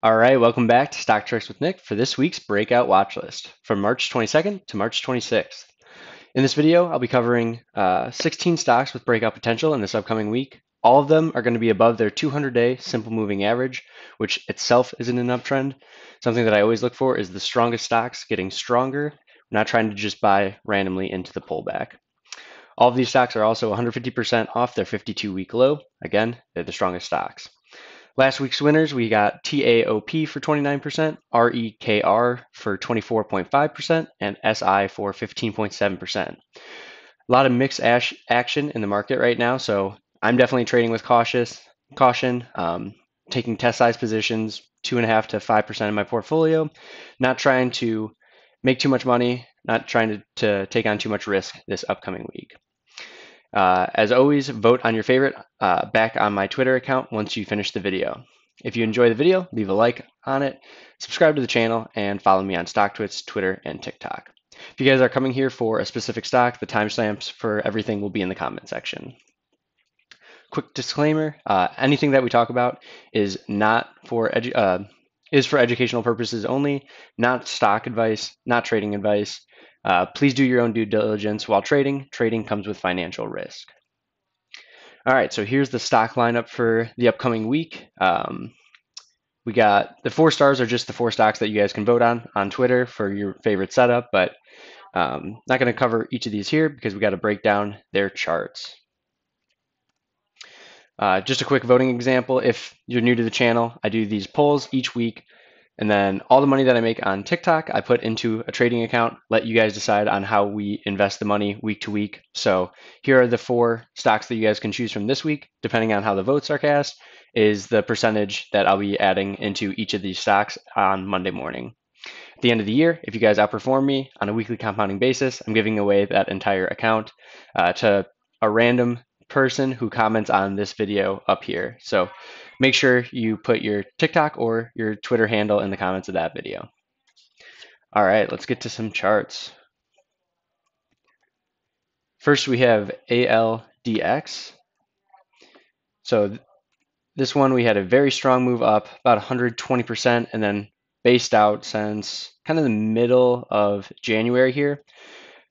All right, welcome back to Stock Tricks with Nick for this week's breakout watch list from March 22nd to March 26th. In this video, I'll be covering uh, 16 stocks with breakout potential in this upcoming week. All of them are going to be above their 200-day simple moving average, which itself is in an uptrend. Something that I always look for is the strongest stocks getting stronger, not trying to just buy randomly into the pullback. All of these stocks are also 150% off their 52-week low. Again, they're the strongest stocks. Last week's winners, we got TAOP for 29%, REKR for 24.5%, and SI for 15.7%. A lot of mixed action in the market right now, so I'm definitely trading with cautious caution, um, taking test size positions, two and a half to five percent of my portfolio, not trying to make too much money, not trying to, to take on too much risk this upcoming week. Uh, as always, vote on your favorite uh, back on my Twitter account once you finish the video. If you enjoy the video, leave a like on it, subscribe to the channel, and follow me on StockTwits, Twitter, and TikTok. If you guys are coming here for a specific stock, the timestamps for everything will be in the comment section. Quick disclaimer: uh, anything that we talk about is not for edu- uh, is for educational purposes only, not stock advice, not trading advice. Uh, please do your own due diligence while trading. Trading comes with financial risk. All right, so here's the stock lineup for the upcoming week. Um, we got the four stars are just the four stocks that you guys can vote on on Twitter for your favorite setup, but um, not going to cover each of these here because we got to break down their charts. Uh, just a quick voting example. If you're new to the channel, I do these polls each week and then all the money that I make on TikTok, I put into a trading account, let you guys decide on how we invest the money week to week. So here are the four stocks that you guys can choose from this week, depending on how the votes are cast, is the percentage that I'll be adding into each of these stocks on Monday morning. At the end of the year, if you guys outperform me on a weekly compounding basis, I'm giving away that entire account uh, to a random person who comments on this video up here. So make sure you put your TikTok or your Twitter handle in the comments of that video. All right, let's get to some charts. First, we have ALDX. So th this one, we had a very strong move up, about 120%, and then based out since kind of the middle of January here.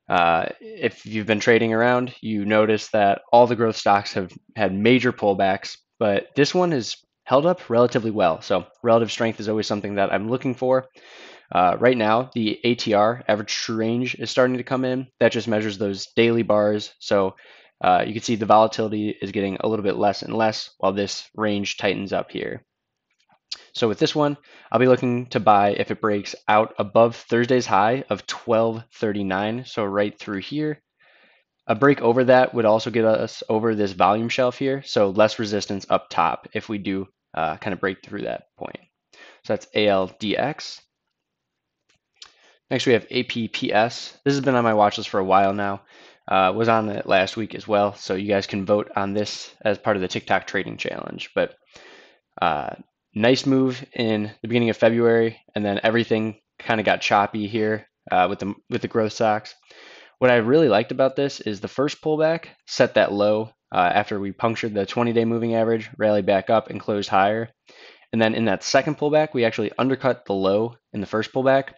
Uh, if you've been trading around, you notice that all the growth stocks have had major pullbacks, but this one has held up relatively well. So relative strength is always something that I'm looking for. Uh, right now, the ATR, average true range, is starting to come in. That just measures those daily bars. So uh, you can see the volatility is getting a little bit less and less while this range tightens up here. So with this one, I'll be looking to buy if it breaks out above Thursday's high of 1239, so right through here. A break over that would also get us over this volume shelf here, so less resistance up top if we do uh, kind of break through that point. So that's ALDX. Next we have APPS. This has been on my watch list for a while now. Uh, was on it last week as well, so you guys can vote on this as part of the TikTok trading challenge. But uh, nice move in the beginning of February, and then everything kind of got choppy here uh, with the with the growth stocks. What I really liked about this is the first pullback set that low uh, after we punctured the 20-day moving average, rallied back up and closed higher. And then in that second pullback, we actually undercut the low in the first pullback.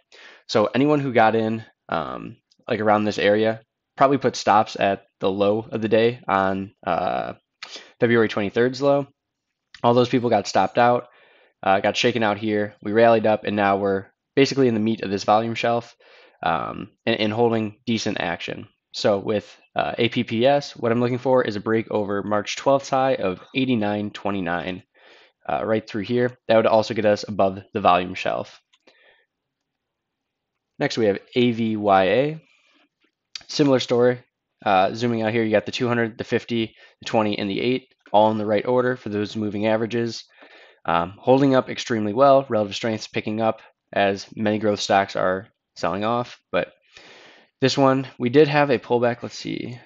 So anyone who got in um, like around this area probably put stops at the low of the day on uh, February 23rd's low. All those people got stopped out, uh, got shaken out here. We rallied up, and now we're basically in the meat of this volume shelf um, and, and, holding decent action. So with uh, APPS, what I'm looking for is a break over March 12th high of 89.29 uh, right through here. That would also get us above the volume shelf. Next, we have AVYA. Similar story. Uh, zooming out here, you got the 200, the 50, the 20, and the 8, all in the right order for those moving averages. Um, holding up extremely well, relative strengths picking up as many growth stocks are selling off. But this one, we did have a pullback. Let's see.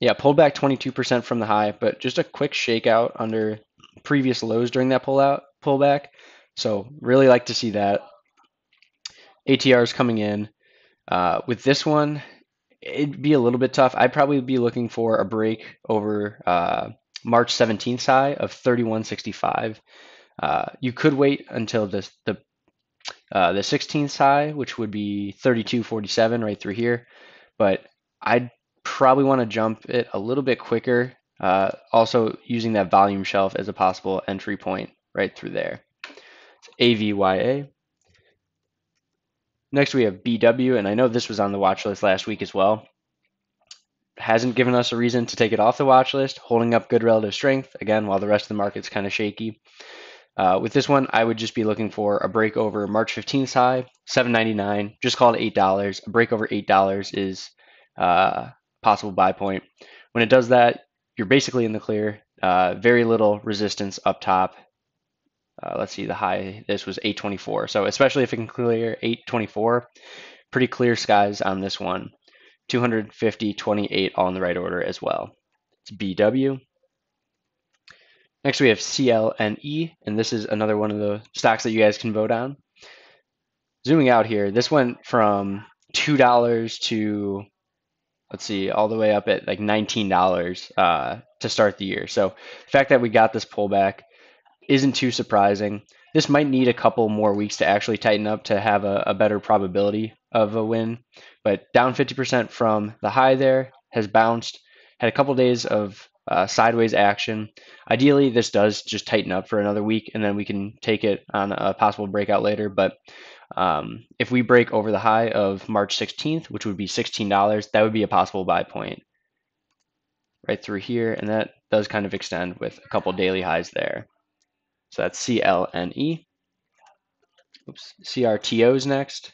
Yeah, pulled back 22% from the high, but just a quick shakeout under previous lows during that pullout pullback. So really like to see that. ATRs coming in. Uh, with this one, it'd be a little bit tough. I'd probably be looking for a break over uh, March 17th high of 31.65. Uh, you could wait until this, the uh, the 16th high, which would be 32.47 right through here, but I'd probably want to jump it a little bit quicker. Uh, also using that volume shelf as a possible entry point right through there. It's AVYA. Next we have BW, and I know this was on the watch list last week as well. Hasn't given us a reason to take it off the watch list, holding up good relative strength, again, while the rest of the market's kind of shaky. Uh, with this one, I would just be looking for a break over March 15th high, 7.99. Just call it $8. A break over $8 is uh, possible buy point. When it does that, you're basically in the clear. Uh, very little resistance up top. Uh, let's see, the high, this was 824. So especially if it can clear 824, pretty clear skies on this one. 250, 28 all in the right order as well. It's BW. Next we have CLNE, and this is another one of the stocks that you guys can vote on. Zooming out here, this went from $2 to, let's see, all the way up at like $19 uh, to start the year. So the fact that we got this pullback isn't too surprising. This might need a couple more weeks to actually tighten up to have a, a better probability of a win. But down 50% from the high there, has bounced, had a couple days of uh, sideways action. Ideally, this does just tighten up for another week, and then we can take it on a possible breakout later. But um, if we break over the high of March 16th, which would be $16, that would be a possible buy point right through here, and that does kind of extend with a couple daily highs there. So that's CLNE. Oops, CRTO is next.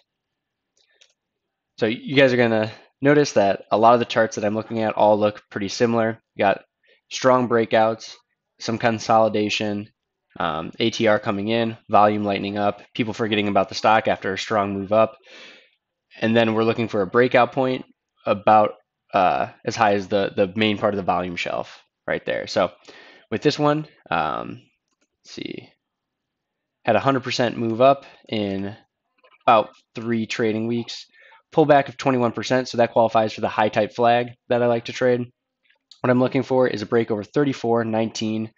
So you guys are going to notice that a lot of the charts that I'm looking at all look pretty similar. You got strong breakouts, some consolidation, um, ATR coming in, volume lightening up, people forgetting about the stock after a strong move up. And then we're looking for a breakout point about uh, as high as the, the main part of the volume shelf right there. So with this one, um, see, had a 100% move up in about three trading weeks. Pullback of 21%, so that qualifies for the high tight flag that I like to trade. What I'm looking for is a break over 34.19,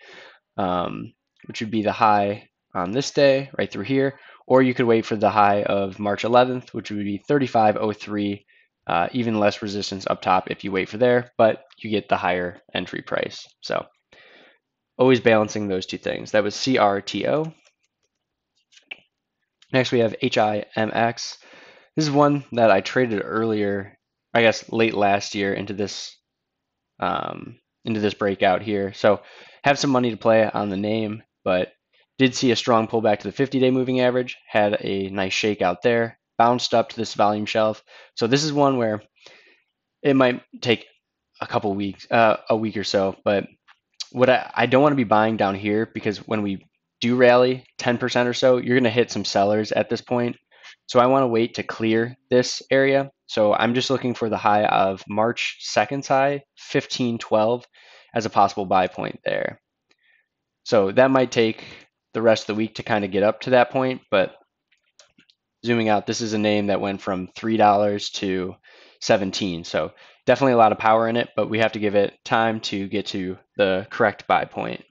um, which would be the high on this day right through here, or you could wait for the high of March 11th, which would be 35.03, uh, even less resistance up top if you wait for there, but you get the higher entry price. So always balancing those two things. That was CRTO. Next we have HIMX. This is one that I traded earlier, I guess late last year into this um, into this breakout here. So have some money to play on the name, but did see a strong pullback to the 50-day moving average. Had a nice shakeout there, bounced up to this volume shelf. So this is one where it might take a couple weeks, uh, a week or so, but what I, I don't want to be buying down here because when we do rally 10% or so, you're going to hit some sellers at this point. So I want to wait to clear this area. So I'm just looking for the high of March 2nd high, 1512 as a possible buy point there. So that might take the rest of the week to kind of get up to that point, but zooming out, this is a name that went from $3 to 17. So definitely a lot of power in it, but we have to give it time to get to the correct buy point.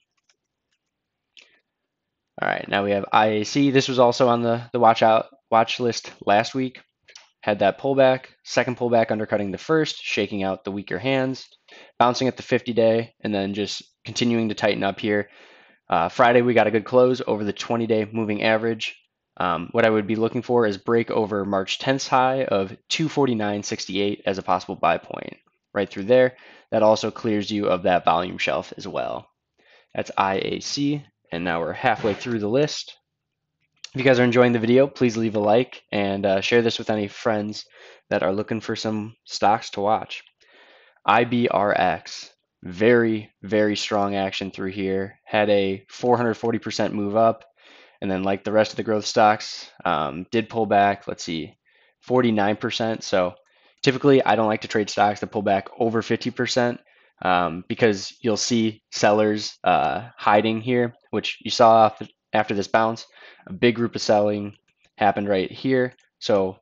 All right, now we have IAC. This was also on the, the watch out watch list last week. Had that pullback, second pullback undercutting the first, shaking out the weaker hands, bouncing at the 50 day, and then just continuing to tighten up here. Uh, Friday, we got a good close over the 20 day moving average. Um, what I would be looking for is break over March 10th high of 249.68 as a possible buy point. Right through there, that also clears you of that volume shelf as well. That's IAC. And now we're halfway through the list. If you guys are enjoying the video, please leave a like and uh, share this with any friends that are looking for some stocks to watch. IBRX, very, very strong action through here. Had a 440% move up. And then, like the rest of the growth stocks, um, did pull back. Let's see, 49%. So typically, I don't like to trade stocks that pull back over 50% um, because you'll see sellers uh, hiding here, which you saw after this bounce. A big group of selling happened right here. So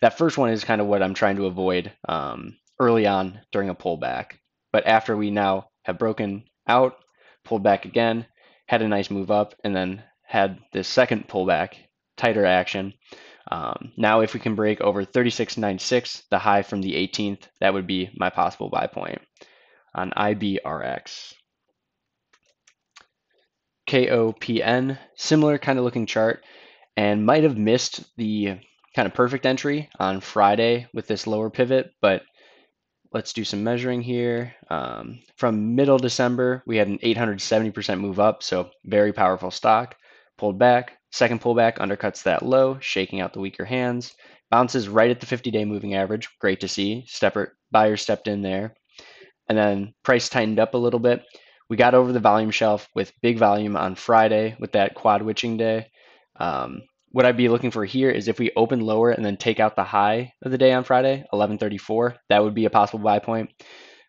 that first one is kind of what I'm trying to avoid um, early on during a pullback. But after we now have broken out, pulled back again, had a nice move up, and then had this second pullback, tighter action. Um, now, if we can break over 36.96, the high from the 18th, that would be my possible buy point on IBRX. KOPN, similar kind of looking chart, and might have missed the kind of perfect entry on Friday with this lower pivot, but let's do some measuring here. Um, from middle December, we had an 870% move up, so very powerful stock. Pulled back, second pullback undercuts that low, shaking out the weaker hands. Bounces right at the 50-day moving average, great to see. Stepper buyer stepped in there, and then price tightened up a little bit. We got over the volume shelf with big volume on Friday with that quad witching day. Um, what I'd be looking for here is if we open lower and then take out the high of the day on Friday, 1134, that would be a possible buy point.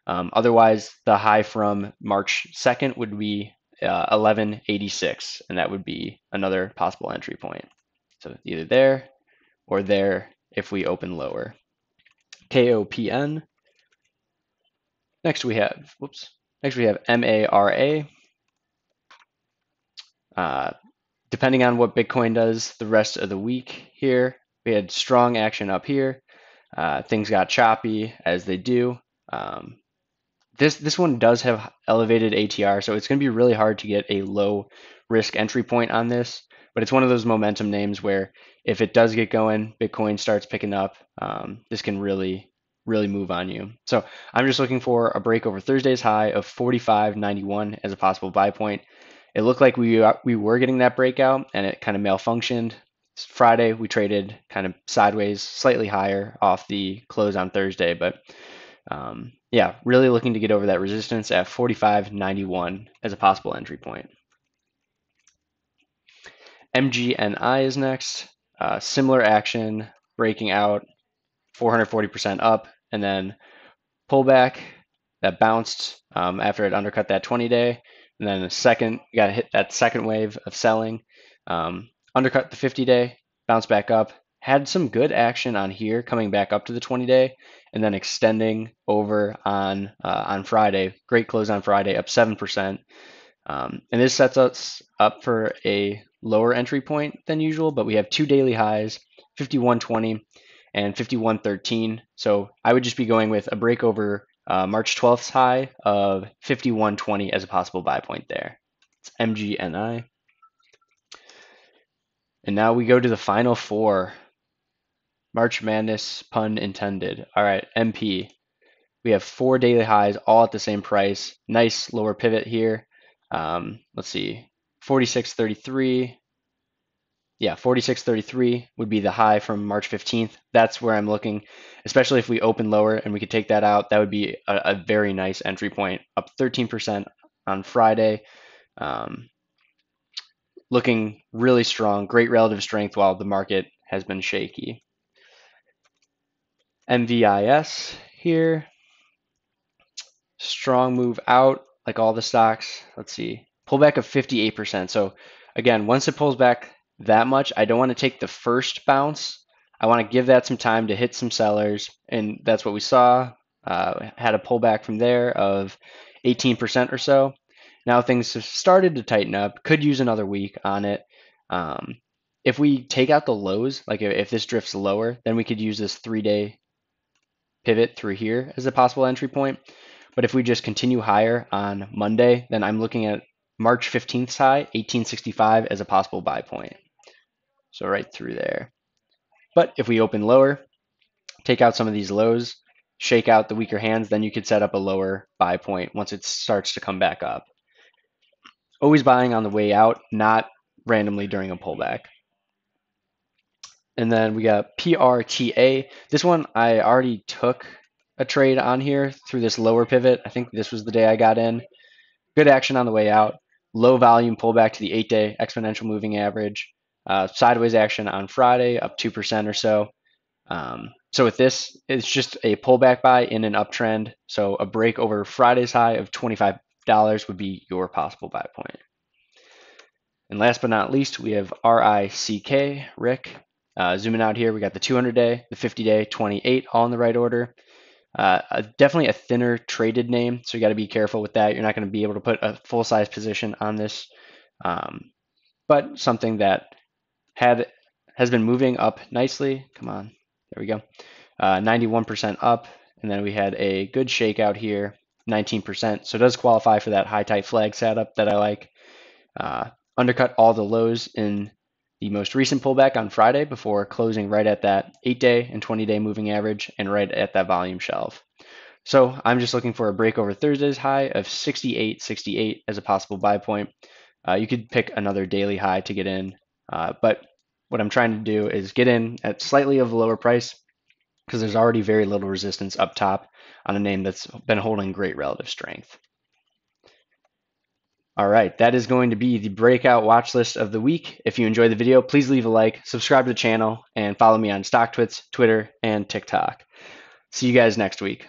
Um, otherwise, the high from March 2nd would be uh, 1186, and that would be another possible entry point. So either there or there if we open lower. KOPN. Next we have, whoops, next we have MARA. Uh, depending on what Bitcoin does the rest of the week here, we had strong action up here. Uh, things got choppy as they do. Um, this this one does have elevated ATR, so it's going to be really hard to get a low risk entry point on this. But it's one of those momentum names where if it does get going, Bitcoin starts picking up. Um, this can really really move on you. So I'm just looking for a break over Thursday's high of 45.91 as a possible buy point it looked like we uh, we were getting that breakout and it kind of malfunctioned. Friday we traded kind of sideways, slightly higher off the close on Thursday, but um, yeah, really looking to get over that resistance at 45.91 as a possible entry point. MGNI is next. Uh, similar action, breaking out 440% up, and then pullback that bounced um, after it undercut that 20 day and then the second, got hit that second wave of selling. Um, undercut the 50 day, bounce back up. Had some good action on here, coming back up to the 20 day, and then extending over on uh, on Friday. Great close on Friday, up seven percent. Um, and this sets us up for a lower entry point than usual, but we have two daily highs, 51.20 and 51.13. So I would just be going with a break over uh, March 12th's high of 51.20 as a possible buy point there. It's MGNI. And now we go to the final four. March Madness, pun intended. All right, MP. We have four daily highs all at the same price. Nice lower pivot here. Um, let's see, 46.33, yeah, 46.33 would be the high from March 15th. That's where I'm looking, especially if we open lower and we could take that out. That would be a, a very nice entry point, up 13% on Friday. Um, looking really strong, great relative strength while the market has been shaky. MVIS here, strong move out like all the stocks. Let's see, pullback of 58%. So again, once it pulls back that much. I don't want to take the first bounce. I want to give that some time to hit some sellers, and that's what we saw. Uh, had a pullback from there of 18% or so. Now things have started to tighten up. Could use another week on it. Um, if we take out the lows, like if, if this drifts lower, then we could use this three-day pivot through here as a possible entry point. But if we just continue higher on Monday, then I'm looking at March 15th high, 1865 as a possible buy point. So right through there. But if we open lower, take out some of these lows, shake out the weaker hands, then you could set up a lower buy point once it starts to come back up. Always buying on the way out, not randomly during a pullback. And then we got PRTA. This one I already took a trade on here through this lower pivot. I think this was the day I got in. Good action on the way out. Low volume pullback to the eight day exponential moving average. Uh, sideways action on Friday, up 2% or so. Um, so with this, it's just a pullback buy in an uptrend. So a break over Friday's high of $25 would be your possible buy point. And last but not least, we have RICK, Rick. Uh, zooming out here, we got the 200 day, the 50 day, 28, all in the right order. Uh, definitely a thinner traded name, so you got to be careful with that. You're not going to be able to put a full size position on this. Um, but something that had has been moving up nicely. Come on, there we go. 91% uh, up, and then we had a good shakeout here, 19%. So it does qualify for that high tight flag setup that I like. Uh, undercut all the lows in the most recent pullback on Friday before closing right at that 8 day and 20 day moving average and right at that volume shelf. So I'm just looking for a break over Thursday's high of 68.68 as a possible buy point. Uh, you could pick another daily high to get in, uh, but what I'm trying to do is get in at slightly of a lower price because there's already very little resistance up top on a name that's been holding great relative strength. All right, that is going to be the breakout watch list of the week. If you enjoyed the video, please leave a like, subscribe to the channel, and follow me on StockTwits, Twitter, and TikTok. See you guys next week.